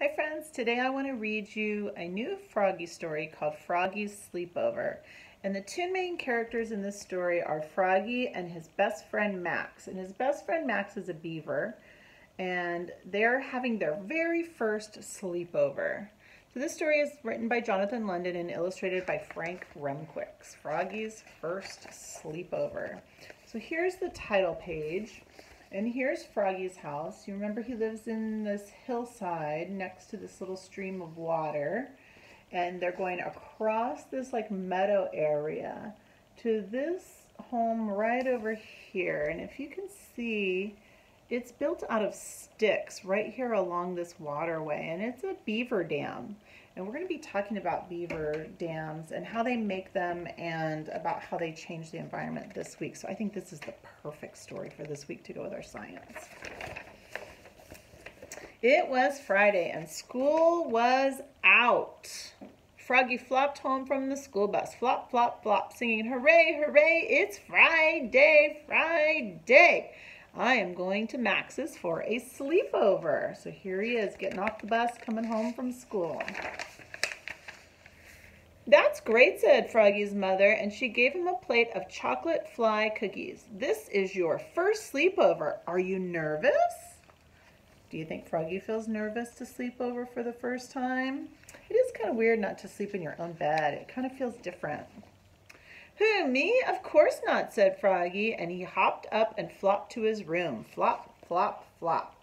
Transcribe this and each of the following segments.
Hi friends, today I want to read you a new Froggy story called Froggy's Sleepover. And the two main characters in this story are Froggy and his best friend Max. And his best friend Max is a beaver and they're having their very first sleepover. So this story is written by Jonathan London and illustrated by Frank Remkiewicz. Froggy's first sleepover. So here's the title page. And here's Froggy's house. You remember he lives in this hillside next to this little stream of water. And they're going across this like meadow area to this home right over here. And if you can see, it's built out of sticks right here along this waterway. And it's a beaver dam. And we're going to be talking about beaver dams and how they make them and about how they change the environment this week. So I think this is the perfect story for this week to go with our science. It was Friday and school was out. Froggy flopped home from the school bus, flop, flop, flop, singing, hooray, hooray, it's Friday, Friday. I am going to Max's for a sleepover. So here he is, getting off the bus, coming home from school. That's great, said Froggy's mother, and she gave him a plate of chocolate fly cookies. This is your first sleepover. Are you nervous? Do you think Froggy feels nervous to sleep over for the first time? It is kind of weird not to sleep in your own bed. It kind of feels different. Who, me? Of course not, said Froggy, and he hopped up and flopped to his room. Flop, flop, flop.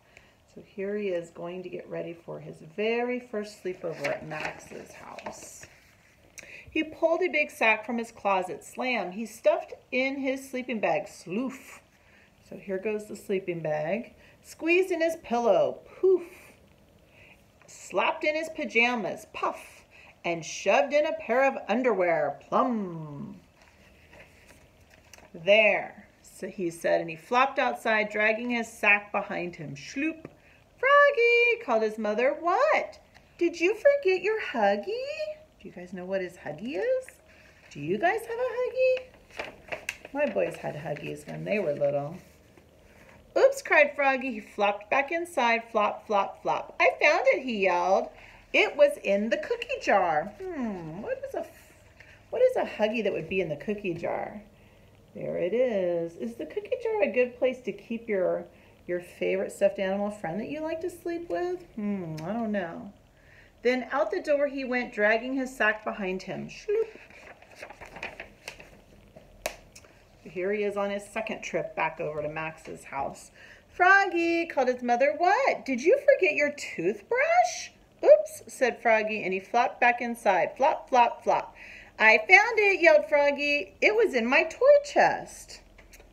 So here he is going to get ready for his very first sleepover at Max's house. He pulled a big sack from his closet. Slam. He stuffed in his sleeping bag. Sloof. So here goes the sleeping bag. Squeezed in his pillow. Poof. Slapped in his pajamas. Puff. And shoved in a pair of underwear. Plum. There, so he said, and he flopped outside, dragging his sack behind him. Schloop. Froggy, called his mother. What? Did you forget your Huggy? Do you guys know what his Huggy is? Do you guys have a Huggy? My boys had Huggies when they were little. Oops, cried Froggy. He flopped back inside. Flop, flop, flop. I found it, he yelled. It was in the cookie jar. Hmm, what is a, what is a Huggy that would be in the cookie jar? There it is. Is the cookie jar a good place to keep your your favorite stuffed animal friend that you like to sleep with? Hmm, I don't know. Then out the door he went, dragging his sack behind him. Here he is on his second trip back over to Max's house. Froggy, called his mother. What? Did you forget your toothbrush? Oops, said Froggy, and he flopped back inside. Flop, flop, flop. I found it, yelled Froggy. It was in my toy chest.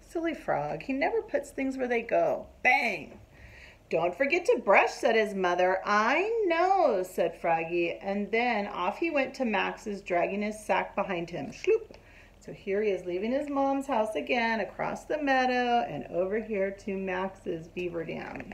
Silly frog, he never puts things where they go. Bang! Don't forget to brush, said his mother. I know, said Froggy, and then off he went to Max's, dragging his sack behind him. Shloop! So here he is leaving his mom's house again, across the meadow, and over here to Max's beaver dam.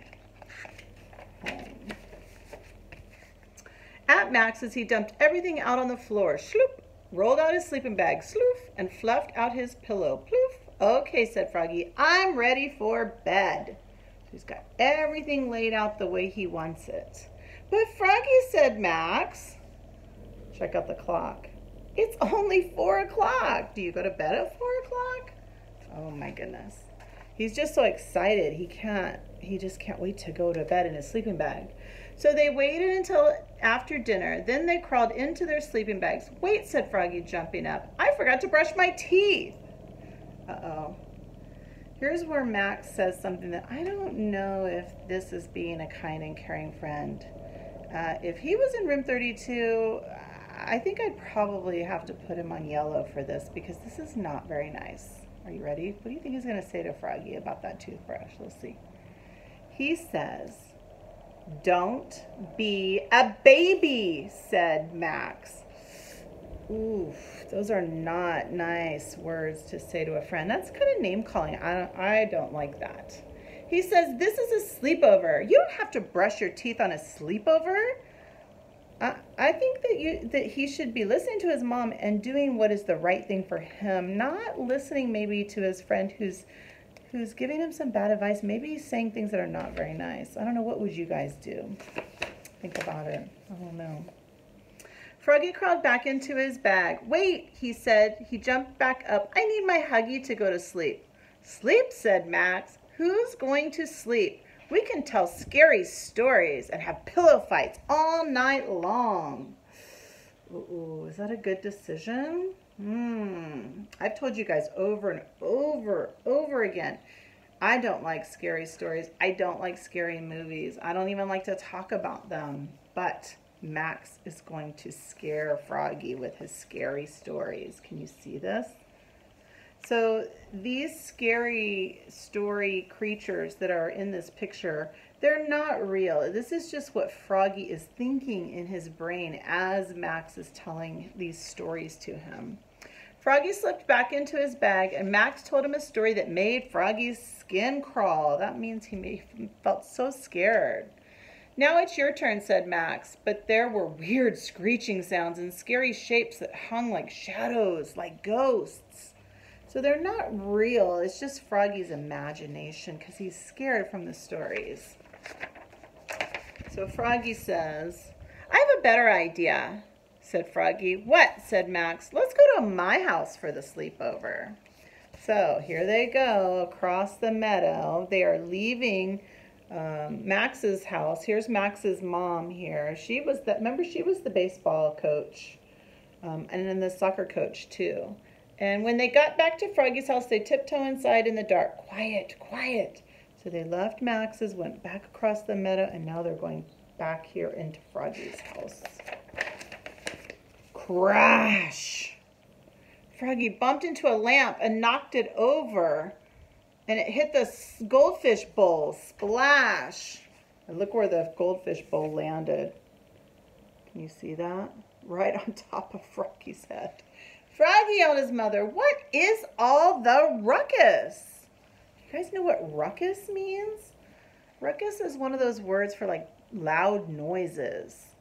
At Max's, he dumped everything out on the floor. Shloop! Rolled out his sleeping bag, sloof, and fluffed out his pillow, ploof. Okay, said Froggy, I'm ready for bed. So he's got everything laid out the way he wants it. But Froggy, said Max, check out the clock. It's only four o'clock. Do you go to bed at four o'clock? Oh my goodness. He's just so excited. He can't, he just can't wait to go to bed in his sleeping bag. So they waited until after dinner. Then they crawled into their sleeping bags. Wait, said Froggy, jumping up. I forgot to brush my teeth. Uh-oh. Here's where Max says something that I don't know if this is being a kind and caring friend. Uh, if he was in room 32, I think I'd probably have to put him on yellow for this because this is not very nice. Are you ready? What do you think he's going to say to Froggy about that toothbrush? Let's see. He says, don't be a baby, said Max. Oof, those are not nice words to say to a friend. That's kind of name calling. I don't, I don't like that. He says, this is a sleepover. You don't have to brush your teeth on a sleepover. I, I think that you that he should be listening to his mom and doing what is the right thing for him, not listening maybe to his friend who's who's giving him some bad advice. Maybe he's saying things that are not very nice. I don't know. What would you guys do? think about it. I don't know. Froggy crawled back into his bag. Wait, he said. He jumped back up. I need my Huggy to go to sleep. Sleep, said Max. Who's going to sleep? We can tell scary stories and have pillow fights all night long. Ooh, is that a good decision? Hmm. I've told you guys over and over, over again. I don't like scary stories. I don't like scary movies. I don't even like to talk about them. But Max is going to scare Froggy with his scary stories. Can you see this? So these scary story creatures that are in this picture, they're not real. This is just what Froggy is thinking in his brain as Max is telling these stories to him. Froggy slipped back into his bag and Max told him a story that made Froggy's skin crawl. That means he felt so scared. Now it's your turn, said Max, but there were weird screeching sounds and scary shapes that hung like shadows, like ghosts. So they're not real. It's just Froggy's imagination because he's scared from the stories. So Froggy says, I have a better idea, said Froggy. What? said Max. Let's go to my house for the sleepover. So here they go across the meadow. They are leaving um, Max's house. Here's Max's mom here. She was the, remember she was the baseball coach um, and then the soccer coach too. And when they got back to Froggy's house, they tiptoe inside in the dark. Quiet, quiet. So they left Max's, went back across the meadow, and now they're going back here into Froggy's house. Crash! Froggy bumped into a lamp and knocked it over. And it hit the goldfish bowl. Splash! And look where the goldfish bowl landed. Can you see that? Right on top of Froggy's head. Froggy on his mother, what is all the ruckus? You guys know what ruckus means? Ruckus is one of those words for like loud noises.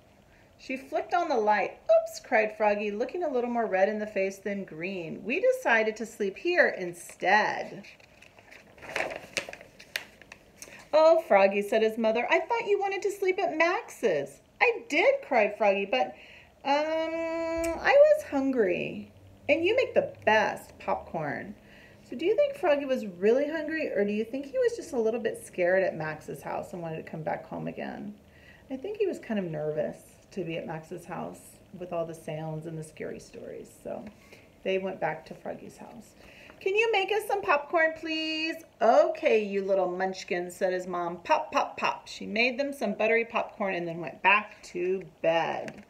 She flicked on the light. Oops, cried Froggy, looking a little more red in the face than green. We decided to sleep here instead. Oh, Froggy, said his mother, I thought you wanted to sleep at Max's. I did, cried Froggy, but, um, I was hungry. And you make the best popcorn. So do you think Froggy was really hungry or do you think he was just a little bit scared at Max's house and wanted to come back home again? I think he was kind of nervous to be at Max's house with all the sounds and the scary stories. So they went back to Froggy's house. Can you make us some popcorn, please? Okay, you little munchkins, said his mom. Pop, pop, pop. She made them some buttery popcorn and then went back to bed.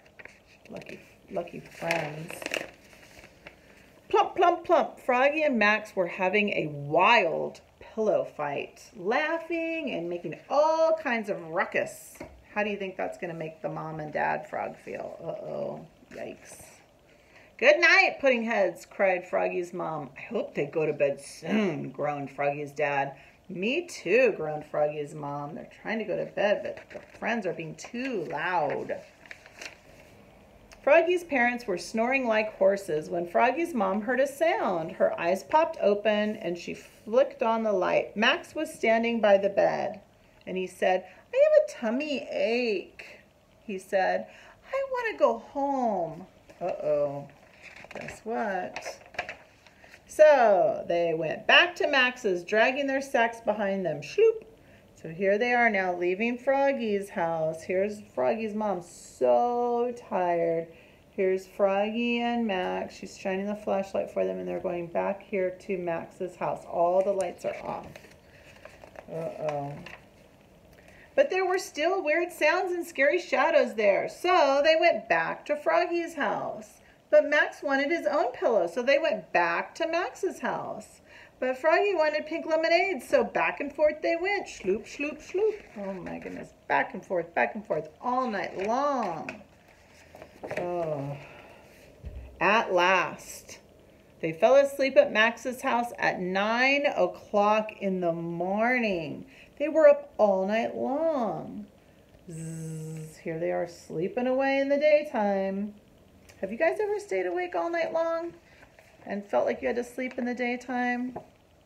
Lucky, lucky friends. Plump, plump, plump. Froggy and Max were having a wild pillow fight, laughing and making all kinds of ruckus. How do you think that's going to make the mom and dad frog feel? Uh-oh. Yikes. Good night, pudding heads, cried Froggy's mom. I hope they go to bed soon, groaned Froggy's dad. Me too, groaned Froggy's mom. They're trying to go to bed, but the friends are being too loud. Froggy's parents were snoring like horses when Froggy's mom heard a sound. Her eyes popped open and she flicked on the light. Max was standing by the bed and he said, I have a tummy ache. He said, I want to go home. Uh-oh. Guess what? So they went back to Max's, dragging their sacks behind them. Shoop. So here they are now leaving Froggy's house. Here's Froggy's mom, so tired. Here's Froggy and Max. She's shining the flashlight for them, and they're going back here to Max's house. All the lights are off. Uh-oh. But there were still weird sounds and scary shadows there, so they went back to Froggy's house. But Max wanted his own pillow, so they went back to Max's house. But Froggy wanted pink lemonade, so back and forth they went. Sloop, sloop, sloop. Oh my goodness. Back and forth, back and forth all night long. Oh. At last. They fell asleep at Max's house at 9 o'clock in the morning. They were up all night long. Zzz, here they are sleeping away in the daytime. Have you guys ever stayed awake all night long and felt like you had to sleep in the daytime?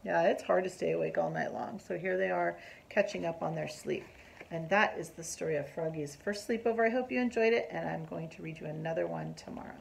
Yeah, it's hard to stay awake all night long. So here they are catching up on their sleep. And that is the story of Froggy's first sleepover. I hope you enjoyed it, and I'm going to read you another one tomorrow.